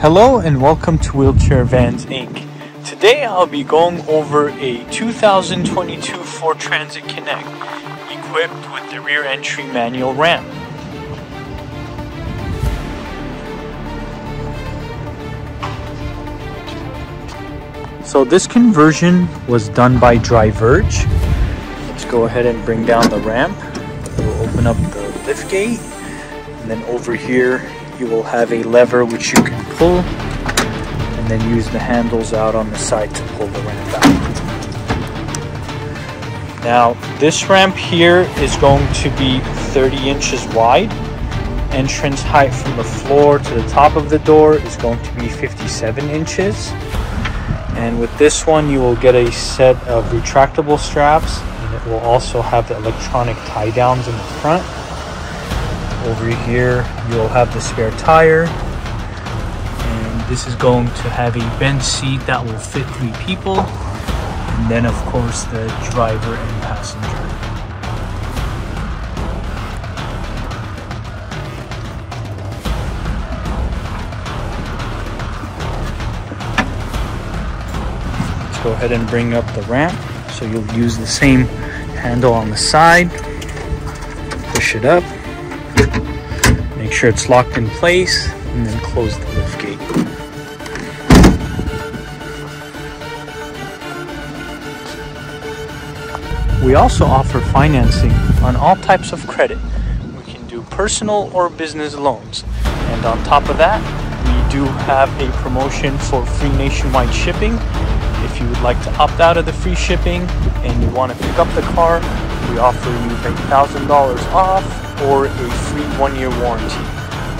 Hello and welcome to Wheelchair Vans Inc. Today I'll be going over a 2022 Ford Transit Connect equipped with the rear entry manual ramp. So this conversion was done by Driverge. Let's go ahead and bring down the ramp. We'll open up the lift gate and then over here you will have a lever which you can pull and then use the handles out on the side to pull the ramp out. Now this ramp here is going to be 30 inches wide. Entrance height from the floor to the top of the door is going to be 57 inches. And with this one you will get a set of retractable straps and it will also have the electronic tie downs in the front over here you'll have the spare tire. And this is going to have a bench seat that will fit three people. And then of course the driver and passenger. Let's go ahead and bring up the ramp. So you'll use the same handle on the side. Push it up Make sure it's locked in place and then close the lift gate. We also offer financing on all types of credit. We can do personal or business loans. And on top of that, we do have a promotion for free nationwide shipping. If you would like to opt out of the free shipping and you want to pick up the car, we offer you $1,000 off or a free one-year warranty.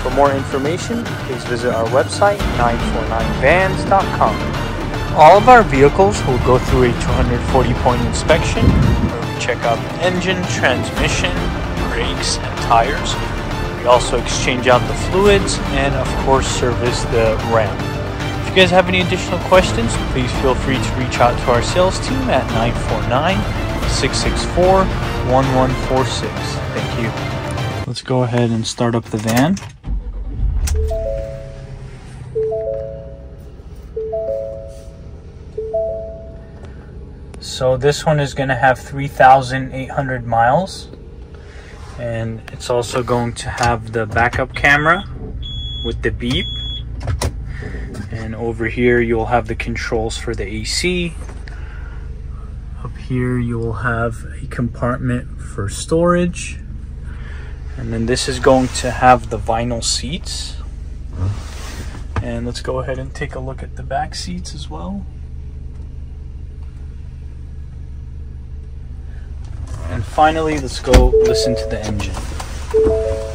For more information, please visit our website, 949vans.com. All of our vehicles will go through a 240-point inspection where we check out the engine, transmission, brakes, and tires. We also exchange out the fluids and, of course, service the ramp. If you guys have any additional questions, please feel free to reach out to our sales team at 949 664 1146. Thank you. Let's go ahead and start up the van. So this one is going to have 3,800 miles. And it's also going to have the backup camera with the beep. And over here you'll have the controls for the AC. Here you will have a compartment for storage and then this is going to have the vinyl seats. And let's go ahead and take a look at the back seats as well. And finally, let's go listen to the engine.